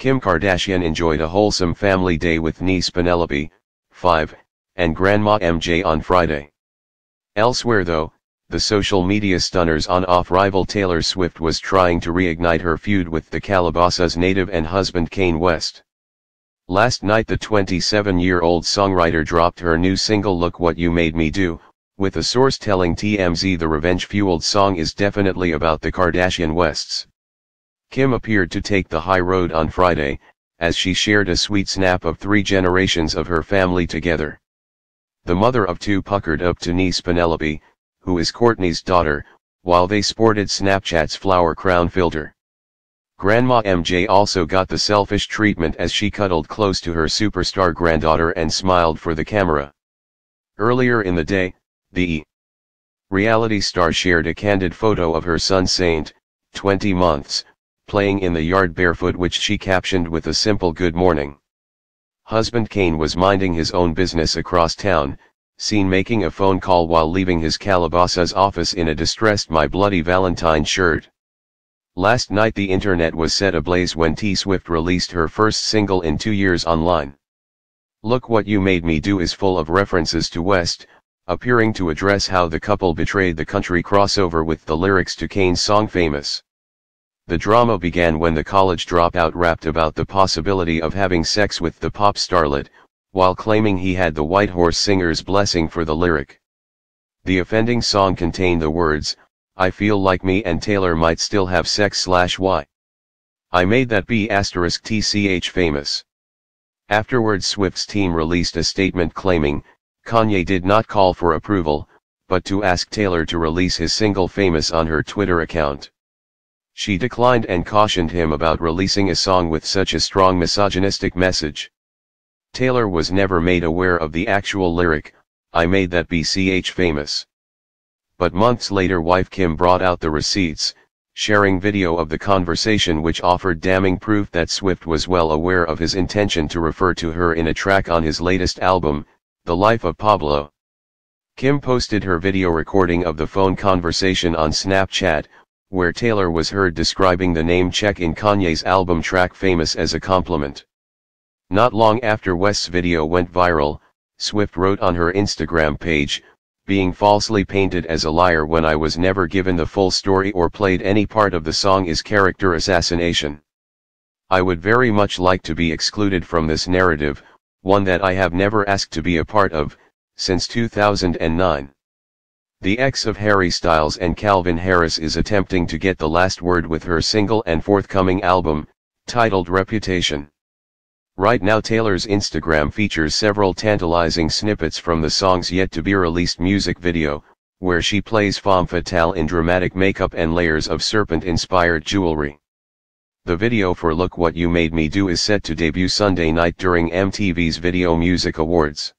Kim Kardashian enjoyed a wholesome family day with niece Penelope, 5, and grandma MJ on Friday. Elsewhere though, the social media stunner's on-off rival Taylor Swift was trying to reignite her feud with the Calabasas native and husband Kanye West. Last night the 27-year-old songwriter dropped her new single Look What You Made Me Do, with a source telling TMZ the revenge-fueled song is definitely about the Kardashian Wests. Kim appeared to take the high road on Friday, as she shared a sweet snap of three generations of her family together. The mother of two puckered up to niece Penelope, who is Kourtney's daughter, while they sported Snapchat's flower crown filter. Grandma MJ also got the selfish treatment as she cuddled close to her superstar granddaughter and smiled for the camera. Earlier in the day, the reality star shared a candid photo of her son Saint, 20 months, playing in the yard barefoot which she captioned with a simple good morning. Husband Kanye was minding his own business across town, seen making a phone call while leaving his Calabasas office in a distressed My Bloody Valentine shirt. Last night the internet was set ablaze when T Swift released her first single in two years online. Look What You Made Me Do is full of references to West, appearing to address how the couple betrayed the country crossover with the lyrics to Kanye's song Famous. The drama began when the college dropout rapped about the possibility of having sex with the pop starlet, while claiming he had the White Horse singer's blessing for the lyric. The offending song contained the words, I feel like me and Taylor might still have sex slash y. I made that B asterisk TCH famous. Afterwards Swift's team released a statement claiming, Kanye did not call for approval, but to ask Taylor to release his single Famous on her Twitter account. She declined and cautioned him about releasing a song with such a strong misogynistic message. Taylor was never made aware of the actual lyric, I made that BCH famous. But months later wife Kim brought out the receipts, sharing video of the conversation which offered damning proof that Swift was well aware of his intention to refer to her in a track on his latest album, The Life of Pablo. Kim posted her video recording of the phone conversation on Snapchat, where Taylor was heard describing the name check in Kanye's album track Famous as a compliment. Not long after West's video went viral, Swift wrote on her Instagram page, being falsely painted as a liar when I was never given the full story or played any part of the song is character assassination. I would very much like to be excluded from this narrative, one that I have never asked to be a part of, since 2009. The ex of Harry Styles and Calvin Harris is attempting to get the last word with her single and forthcoming album, titled Reputation. Right now Taylor's Instagram features several tantalizing snippets from the song's yet to be released music video, where she plays femme fatale in dramatic makeup and layers of serpent-inspired jewelry. The video for Look What You Made Me Do is set to debut Sunday night during MTV's Video Music Awards.